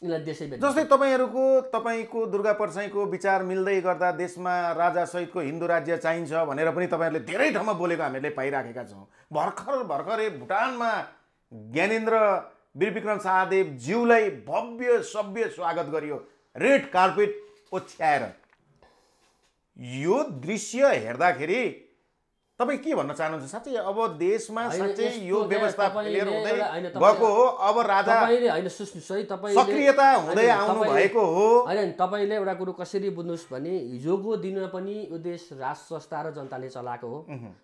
जस्तै तपाईँहरूको तपाईँको दुर्गा परसाईको विचार मिल्दै गर्दा देशमा राजासहितको हिन्दू राज्य चाहिन्छ भनेर पनि तपाईँहरूले धेरै ठाउँमा बोलेको हामीले पाइराखेका छौँ। भर्खर भर्खरै भुटानमा ज्ञानेन्द्र वीरविक्रम शाहदेव ज्यूलाई भव्य सभ्य स्वागत गरियो। रेड कार्पेट ओछ्याएर। यो दृश्य हेर्दाखेरि तपाईँ के भन्न चाहनुहुन्छ? साँच्चै अब देशमा साँच्चै यो व्यवस्था क्लियर हुँदै गएको हो। अब राजा होइन सुन्नुहोस् है तपाईँले सक्रियता हुँदै आउनु भएको हो। होइन तपाईँले एउटा कुरो कसरी बुझ्नुहोस् भने हिजोको दिनमा पनि यो देश राज संस्था र जनताले चलाएको हो।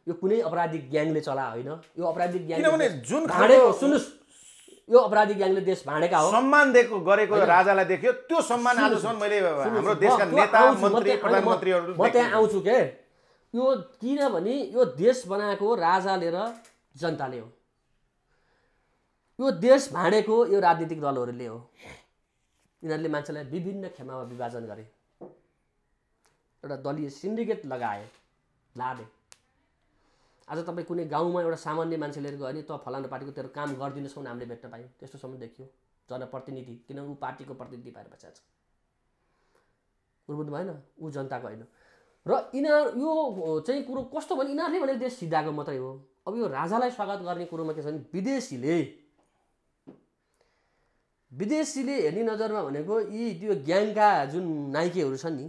यो कुनै अपराधिक ग्याङले चला होइन। यो अपराधिक किनभने देश जुन सुन्नुहोस्। यो अपराधिक ग्याङले देश भाँडेका हो। सम्मान दिएको गरेको। राजालाई देख्यो। त्यो सम्मान आजसम्म मैले हाम्रो देशका नेता मन्त्री प्रधानमन्त्रीहरू म त्यहाँ। आउँछु के? यो किनभने यो देश बनाएको राजाले र जनताले हो। यो देश भाँडेको यो राजनीतिक दलहरूले हो। यिनीहरूले मान्छेलाई विभिन्न खेमामा विभाजन गरे। एउटा दलीय सिन्डिकेट लगाए लादे। आज तपाईँ कुनै गाउँमा एउटा सामान्य मान्छे लिएर गयो भने त फलानु पार्टीको तेरो काम गरिदिनुहोस् भने हामीले भेट्न पायौँ। त्यस्तोसम्म देखियो। जनप्रतिनिधि किनभने ऊ पार्टीको प्रतिनिधि भएर बसेको छ। बुझ्नु भएन? ऊ जनताको होइन। र यिनीहरू यो चाहिँ कुरो कस्तो भने यिनीहरूले भने देश सिधाएको मात्रै हो। अब यो राजालाई स्वागत गर्ने कुरोमा के छ भने विदेशीले। विदेशीले हेर्ने नजरमा भनेको यी त्यो ग्याङका जुन नाइकेहरू छन् नि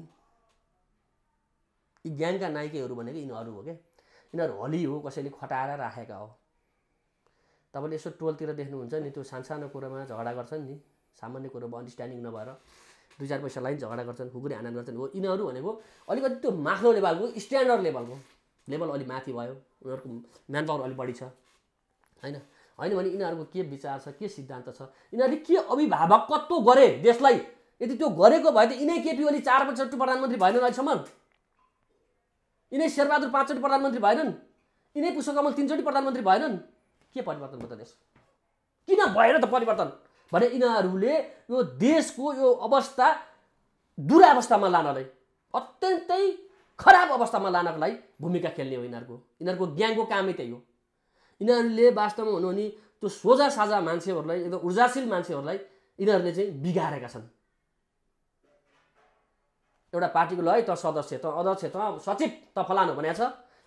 यी ग्याङका नाइकेहरू भनेको यिनीहरू हो क्या। यिनीहरू हली हो कसैले खटाएर राखेका हो। तपाईँले यसो टोलतिर देख्नुहुन्छ नि त्यो सानसानो कुरोमा झगडा गर्छन् नि सामान्य कुरोमा अन्डरस्ट्यान्डिङ नभएर। दुई चार पैसा लाइन झगडा गर्छन् खुकुरी हाना गर्छन् हो यिनीहरू भनेको अलिकति त्यो माथिल्लो लेभलको स्ट्यान्डर्ड लेभलको लेभल अलिक माथि भयो उनीहरूको म्यान पावर अलिक बढी छ होइन? होइन भने यिनीहरूको के विचार छ के सिद्धान्त छ? यिनीहरूले के अभिभावकत्व गरे देशलाई? यदि त्यो गरेको भए त यिनै केपी ओली चार पचोटि प्रधानमन्त्री भएनन् अहिलेसम्म। यिनै शेरबहादुर पाँचचोटि प्रधानमन्त्री भएनन्। यिनै पुष्पकमल तिनचोटि प्रधानमन्त्री भएनन्। के परिवर्तन भयो त देश? किन भएन त परिवर्तन? भने यिनीहरूले यो देशको यो अवस्था दुरावस्थामा लानलाई अत्यन्तै खराब अवस्थामा लानको लागि भूमिका खेल्ने हो यिनीहरूको। यिनीहरूको ग्याङको कामै त्यही हो। यिनीहरूले वास्तवमा हुनु भने त्यो सोझा साझा मान्छेहरूलाई एकदम ऊर्जाशील मान्छेहरूलाई यिनीहरूले चाहिँ बिगारेका छन्। एउटा पार्टीको ल त सदस्य त अध्यक्ष त सचिव त फलानु भनेको छ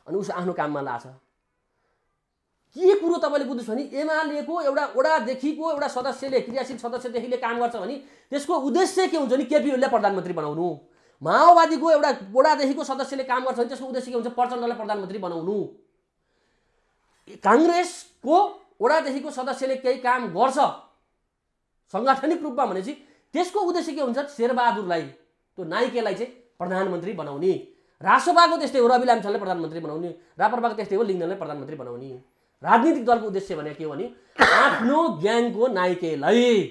अनि उसो आफ्नो काममा लाछ। के कुरो तपाईँले बुझ्नुहोस् भने एमालेको एउटा वडादेखिको एउटा सदस्यले क्रियाशील सदस्यदेखिले काम गर्छ भने त्यसको उद्देश्य के हुन्छ नि केपी ओलीलाई प्रधानमन्त्री बनाउनु। माओवादीको एउटा वडादेखिको सदस्यले काम गर्छ भने त्यसको उद्देश्य के हुन्छ? प्रचण्डलाई प्रधानमन्त्री बनाउनु। काङ्ग्रेसको वडादेखिको सदस्यले केही काम गर्छ सङ्गठनिक रूपमा भनेपछि त्यसको उद्देश्य के हुन्छ? शेरबहादुरलाई त्यो नाइकेलाई चाहिँ प्रधानमन्त्री बनाउने। रासोपाको त्यस्तै हो रवि लामिछानेलाई प्रधानमन्त्री बनाउने। रापरपाको त्यस्तै हो लिङ्गनलाई प्रधानमन्त्री बनाउने। राजनीतिक दलको उद्देश्य भने के हो भने आफ्नो ग्याङको नाइकेलाई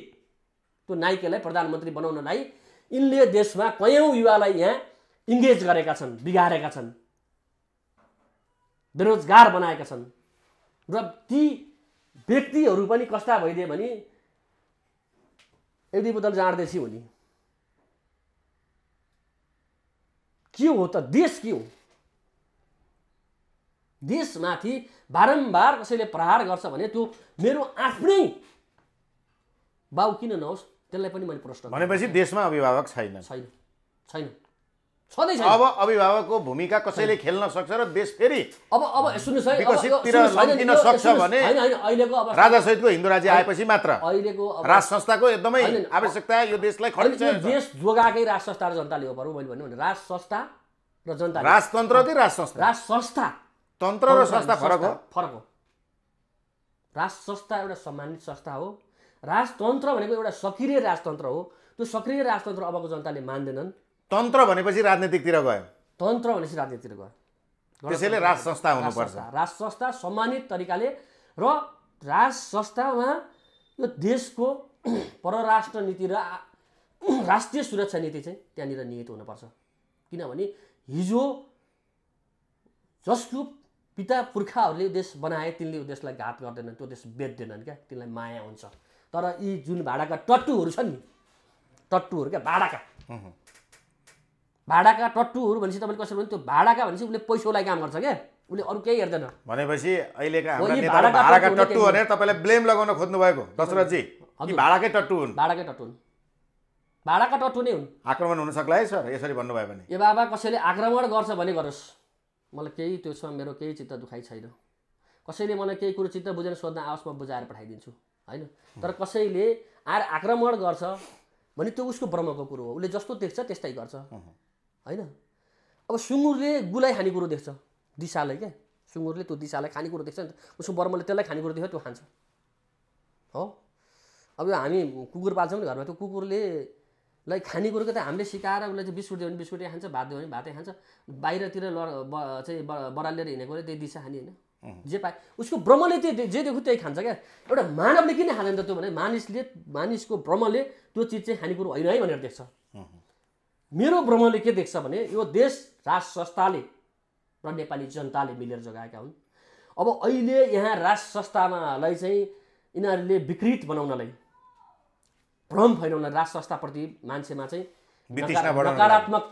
त्यो नाइकेलाई प्रधानमन्त्री बनाउनलाई यिनले देशमा कयौँ युवालाई यहाँ इङ्गेज गरेका छन् बिगारेका छन् बेरोजगार बनाएका छन्। र ती व्यक्तिहरू पनि कस्ता भइदिए भने एक दुई बोतल जाँड्दैछ हुने। के हो त देश के हो? देशमाथि बारम्बार कसैले प्रहार गर्छ भने त्यो मेरो आफ्नै बाउ किन नहोस्? त्यसलाई पनि मैले प्रश्न। भनेपछि देशमा अभिभावक छैन। छैन। छैन छैन। अब अभिभावकको भूमिका कसैले खेल्न सक्छ र देश फेरि अब अब सुन्नुहोस् भने राजासहितको हिन्दू राज्य आएपछि मात्र। अहिलेको अब राज संस्थाको एकदमै आवश्यकता यो देशलाई देश जोगाएकै राज संस्था र जनताले हो बरु मैले भन्नु भने राज संस्था र जनता राजतन्त्र राज संस्था राज संस्था तन्त्र र संस्था फरक हो। फरक हो। राज संस्था एउटा सम्मानित संस्था हो। राजतन्त्र भनेको एउटा सक्रिय राजतन्त्र हो। त्यो सक्रिय राजतन्त्र अबको जनताले मान्दैनन्। तन्त्र भनेपछि राजनीतिकतिर गयो। तन्त्र भनेपछि राजनीतितिर गयो। त्यसैले राज संस्था हुनुपर्छ। राज संस्था सम्मानित तरिकाले र राज संस्थामा यो देशको परराष्ट्र नीति र राष्ट्रिय सुरक्षा नीति चाहिँ त्यहाँनिर निहित हुनुपर्छ। किनभने हिजो जसको पिता पुर्खाहरूले देश बनाए तिनले देशलाई घात गर्दैनन् त्यो देश बेच्दैनन् क्या तिनलाई माया हुन्छ। तर यी जुन भाडाका टट्टुहरू छन् नि टट्टुहरू क्या भाडाका। भाडाका टट्टुहरू भनेपछि तपाईँले कसरी भने त्यो भाडाका भनेपछि उसले पैसोलाई काम गर्छ क्या उसले अरू केही हेर्दैन। भनेपछि अहिलेका भाडाका भाडाका टट्टु टट्टु हुने भनेर तपाईँलाई ब्लेम लगाउन खोज्नु भएको दशरथजी यी हजुर। भाडाकै टट्टु हुन्। भाडाकै टट्टु हुन्। भाडाका टट्टु नै हुन्। आक्रमण हुन सक्ला है सर? यसरी भन्नुभयो भने। ए बाबा कसैले आक्रमण गर्छ भने गरोस्। मलाई केही त्यसमा मेरो केही चित्त दुखाइ छैन। कसैले मलाई केही कुरो चित्त बुझेर सोध्न आओस् म बुझाएर पठाइदिन्छु होइन? तर कसैले आएर आक्रमण गर्छ भने त्यो उसको ब्रह्मको कुरो हो। उसले जस्तो देख्छ त्यस्तै गर्छ। होइन? अब सुँगुरले गुलाई खानेकुरो देख्छ दिशालाई क्या। सुँगुरले त्यो दिशालाई खानेकुरो देख्छ नि त। उसको ब्रह्मले त्यसलाई खानेकुरो देख्यो त्यो खान्छ। हो? अब हामी कुकुर पाल्छौँ नि घरमा त्यो कुकुरले लाई खानेकुरोको त हामीले सिकाएर उसलाई चाहिँ बिस्कुट दियो भने बिस्कुटै खान्छ भात दियो भने भातै खान्छ। बाहिरतिर ल चाहिँ ब- बरालेर हिँडेकोले त्यही दिशा खाने होइन। जे पाए उसको ब्रह्मले त्यो जे देख्यो त्यही खान्छ क्या। एउटा मानवले किन खाँदैन त त्यो भने मानिसले मानिसको ब्रह्मले त्यो चिज चाहिँ खानेकुरो होइन है भनेर देख्छ। मेरो ब्रह्मले के देख्छ भने यो देश राज संस्थाले र नेपाली जनताले मिलेर जगाएका हुन्। अब अहिले यहाँ राज संस्थामालाई चाहिँ यिनीहरूले विकृत बनाउनलाई भ्रम फैलाउन राज संस्थाप्रति मान्छेमा चाहिँ। नकारात्मक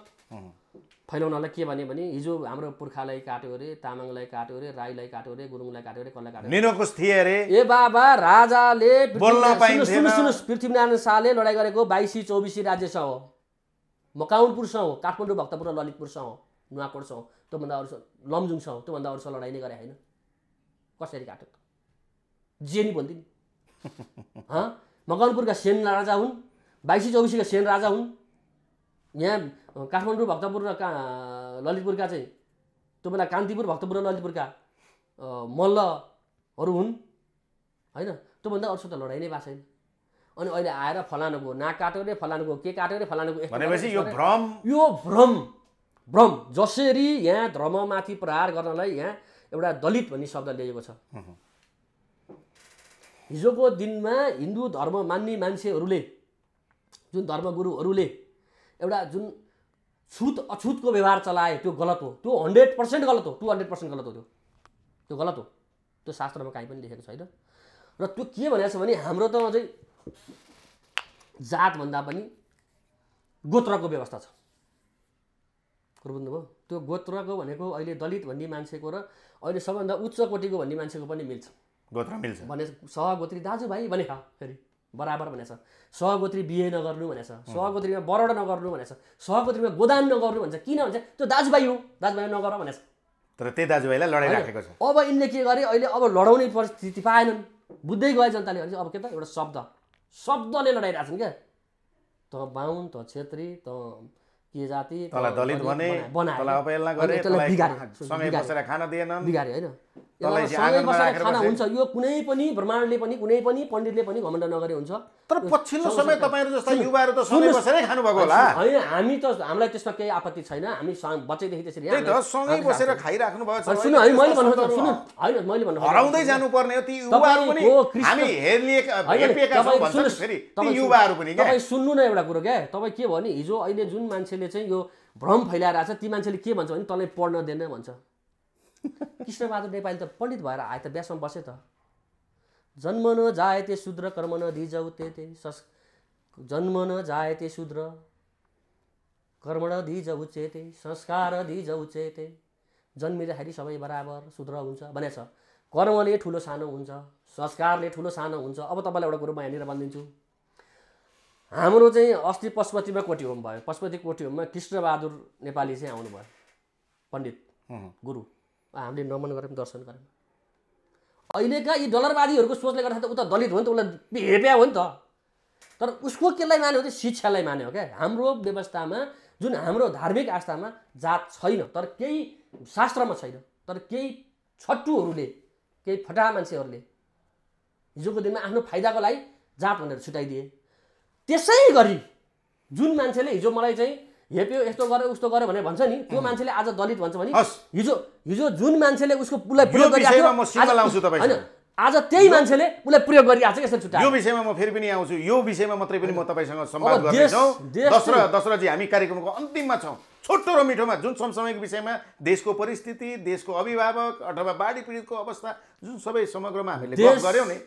फैलाउनलाई के भने भने हिजो हाम्रो पुर्खालाई काट्यो अरे तामाङलाई काट्यो अरे राईलाई काट्यो अरे गुरुङलाई काट्यो अरे कसलाई काट्यो अरे? थिए अरे। ए बाबा राजाले सुन्नुहोस्, पृथ्वीनारायण शाहले लडाइँ गरेको बाइसी चौबिसी राज्यसँग हो। मकाउनपुरसँग हो काठमाडौँ भक्तपुर र ललितपुरसँग हो नुवाकोटसँग हो। त्योभन्दा अरूसँग लमजुङसँग हो त्योभन्दा अरूसँग लडाइँ नै गरे होइन। कसरी काट्यो? त जे नि भनिदिनु हँ मकवानपुरका सेन राजा हुन् बाइसी चौबिसीका सेन राजा हुन्। यहाँ काठमाडौँ भक्तपुर र का ललितपुरका चाहिँ त्यो बेला कान्तिपुर भक्तपुर र ललितपुरका मल्लहरू हुन् होइन? त्योभन्दा अरूसित लडाइँ नै भएको छैन। अनि अहिले आएर फलानुको नाक काट्यो अरे फलानुको के काट्यो अरे फलानुको यो। भ्रम यो भ्रम भ्रम जसरी यहाँ धर्ममाथि प्रहार गर्नलाई यहाँ एउटा दलित भन्ने शब्द ल्याएको छ। हिजोको दिनमा हिन्दू धर्म मान्ने मान्छेहरूले जुन धर्मगुरुहरूले एउटा जुन छुत अछुतको व्यवहार चलाए त्यो गलत हो। त्यो हन्ड्रेड पर्सेन्ट गलत हो। टु हन्ड्रेड पर्सेन्ट गलत हो त्यो। त्यो गलत हो। त्यो शास्त्रमा काहीँ पनि लेखेको छैन। र त्यो के भनेको छ भने हाम्रो त अझै जातभन्दा पनि गोत्रको व्यवस्था छ। कुरो बुझ्नुभयो? त्यो गोत्रको भनेको अहिले दलित भन्ने मान्छेको र अहिले सबभन्दा उच्च कोटिको भन्ने मान्छेको पनि मिल्छ गोत्र मिल्छ। भने सहगोत्री दाजुभाइ भने फेरि बराबर भनेछ। सहगोत्री बिहे नगर्नु भनेछ सहगोत्रीमा बरड नगर्नु भनेछ सहगोत्रीमा गोदान नगर्नु भन्छ किन भन्छ? त्यो दाजुभाइ हो दाजुभाइ नगर भनेछ। तर त्यही दाजुभाइलाई लडाइराखेको छ। अब यिनले के गरे अहिले अब लडाउने परिस्थिति पाएनन्। बुझ्दै गए जनताले भने अब के त एउटा शब्द शब्दले लडाइरहेछन् क्या। त बाहुन त छेत्री त के जाति दलित भने बिगारे होइन। सँगै बसेर खाना। हुन्छ। यो कुनै पनि ब्रह्माण्डले पनि कुनै पनि पण्डितले पनि घमण्ड नगरे हुन्छ। तर पछिल्लो समय तपाईँहरू जस्ता युवाहरू त सँगै। बसेरै खानुभएको होला। होइन हामी त हामीलाई त्यसमा केही आपत्ति छैन। हामी बच्चैदेखि त्यसरी सँगै बसेर। खाइराख्नु भएको छ अनि सुन्नु है मैले भन्नु सुन्नु। होइन मैले भन्नु हराउँदै जानुपर्ने हो ती युवाहरू पनि। हामी छौँ भन्छन् फेरि ती युवाहरू पनि तपाईँ सुन्नु न एउटा कुरो क्या। तपाईँ के भयो भने हिजो अहिले जुन मान्छेले चाहिँ यो भ्रम फैलाइरहेको छ ती मान्छेले के भन्छ भने तँलाई पढ्न दिएन भन्छ। कृष्णबहादुर नेपाली त पण्डित भएर आए त व्यासमा बसे त। जन्म न जायते शूद्र कर्म न दिजौ ते ते सस् जन्म न जायते शूद्र कर्मण दिजौ चेते संस्कार दिजौ चेते जन्मिँदाखेरि सबै बराबर शूद्र हुन्छ भनेछ कर्मले ठुलो सानो हुन्छ संस्कारले ठुलो सानो हुन्छ। अब तपाईँलाई एउटा कुरो म यहाँनिर भनिदिन्छु। हाम्रो चाहिँ अस्ति पशुपतिमा कोटी होम भयो। पशुपति कोटी होममा कृष्णबहादुर नेपाली चाहिँ आउनुभयो पण्डित गुरु। हामीले नमन गऱ्यौँ दर्शन गऱ्यौँ अहिलेका यी डलरवादीहरूको सोचले गर्दा त उता दलित हो नि त उसलाई हेप्या हो नि त। तर उसको केलाई मान्यो भने शिक्षालाई मान्यो क्या? हाम्रो व्यवस्थामा जुन हाम्रो धार्मिक आस्थामा जात छैन तर केही शास्त्रमा छैन तर केही छट्टुहरूले केही फटा मान्छेहरूले हिजोको दिनमा आफ्नो फाइदाको लागि जात भनेर छुट्याइदिए त्यसै गरी जुन मान्छेले हिजो मलाई चाहिँ हेप्यो यस्तो गर्यो उस्तो गर्यो भनेर भन्छ नि त्यो मान्छेले आज दलित भन्छ भने। हिजो हिजो जुन मान्छेले उसको उसलाई प्रयोग। होइन, आज त्यही मान्छेले उसलाई प्रयोग गरिरहेको छ यसरी छुट्याएर यो विषयमा म फेरि पनि आउँछु। यो विषयमा मात्रै पनि म तपाईँसँग गर्नेछौँ दशरथ चाहिँ- दशरथजी हामी कार्यक्रमको अन्तिममा छौँ। छोटो र मिठोमा जुन समसामयिक विषयमा देशको परिस्थिति देशको अभिभावक अथवा बाढी पीडितको अवस्था जुन सबै समग्रमा हामीले गऱ्यौँ नि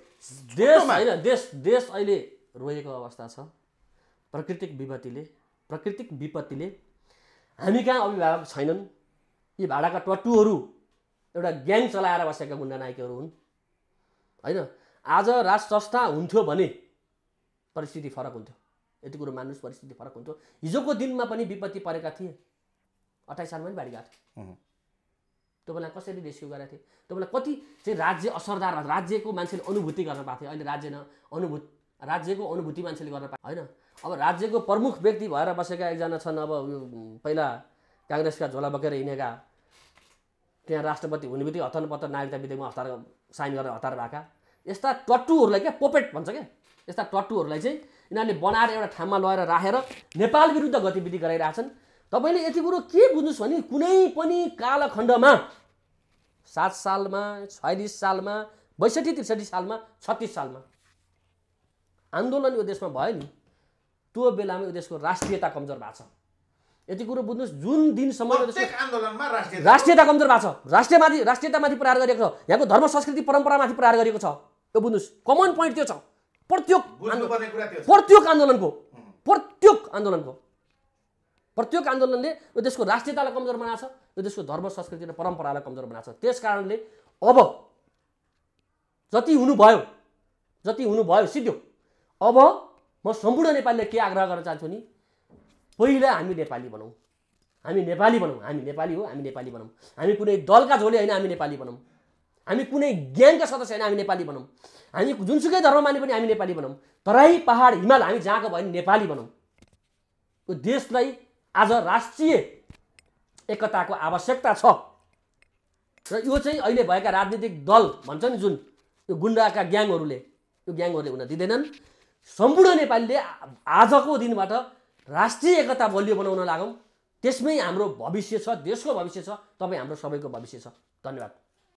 देश। होइन देश देश अहिले रोएको अवस्था छ। प्राकृतिक विपत्तिले प्राकृतिक विपत्तिले हामी कहाँ अभिभावक छैनन्? यी भाडाका टट्टुहरू एउटा ग्याङ चलाएर बसेका गुन्डा नायकहरू हुन्। होइन? आज राज संस्था हुन्थ्यो भने परिस्थिति फरक हुन्थ्यो। यति कुरो मान्नुहोस् परिस्थिति फरक हुन्थ्यो। हिजोको दिनमा पनि विपत्ति परेका थिए। अठाइस सालमा पनि बाढी गएको थियो। बेला कसरी रेस्क्यु गरेका थिए? बेला कति चाहिँ राज्य असरदार। राज्यको मान्छेले अनुभूति गर्न पाएको थियो? अहिले राज्य न अनुभूत राज्यको अनुभूति मान्छेले गर्न पाएको होइन? अब राज्यको प्रमुख व्यक्ति भएर बसेका एकजना छन् अब यो पहिला काङ्ग्रेसका झोला बोकेर हिँडेका। त्यहाँ राष्ट्रपति हुने बित्तिकै हतन पत्तर नागरिकता विधेयकमा हतार साइन गरेर हतार भएका। यस्ता टट्टुहरूलाई क्या पोपेट भन्छ क्या? यस्ता टट्टुहरूलाई चाहिँ यिनीहरूले बनाएर एउटा ठाउँमा लगेर राखेर नेपाल विरुद्ध गतिविधि गराइरहेछन्। तपाईँले यति कुरो के बुझ्नुहोस् भने कुनै पनि कालखण्डमा सात सालमा छयालिस सालमा बैसठी त्रिसठी सालमा छत्तिस सालमा आन्दोलन यो देशमा भयो नि त्यो बेलामा यो देशको राष्ट्रियता कमजोर भएको छ। यति कुरो बुझ्नुहोस् जुन दिनसम्म आन्दोलनमा राष्ट्रिय राष्ट्रियता कमजोर भएको छ। राष्ट्रियमाथि राष्ट्रियतामाथि प्रहार गरिएको छ। यहाँको धर्म संस्कृति परम्परामाथि प्रहार गरिएको छ। यो बुझ्नुहोस् कमन पोइन्ट त्यो छ। प्रत्येक प्रत्येक आन्दोलनको। प्रत्येक आन्दोलनको। प्रत्येक आन्दोलनले यो देशको राष्ट्रियतालाई कमजोर बनाएको छ यो देशको धर्म संस्कृति र परम्परालाई कमजोर बनाएको छ। त्यस कारणले अब जति हुनुभयो जति हुनुभयो सिद्धियो। अब म सम्पूर्ण नेपालीले के आग्रह गर्न चाहन्छु नि? पहिला हामी नेपाली बनौँ हामी नेपाली बनौँ हामी नेपाली हो हामी नेपाली बनौँ हामी कुनै दलका झोले होइन हामी नेपाली बनौँ हामी कुनै ज्ञानका सदस्य होइन हामी नेपाली बनौँ हामी जुनसुकै धर्म माने पनि हामी नेपाली बनौँ तराई पहाड हिमाल हामी जहाँको भयो भने नेपाली बनौँ यो देशलाई आज राष्ट्रिय एकताको आवश्यकता छ। र यो चाहिँ अहिले भएका राजनीतिक दल भन्छ नि जुन यो गुन्डाका ग्याङहरूले यो ग्याङहरूले हुन दिँदैनन्। सम्पूर्ण नेपालीले आजको दिनबाट राष्ट्रिय एकता बलियो बनाउन लागौँ। त्यसमै हाम्रो भविष्य छ देशको भविष्य छ तपाईँ हाम्रो सबैको भविष्य छ। धन्यवाद।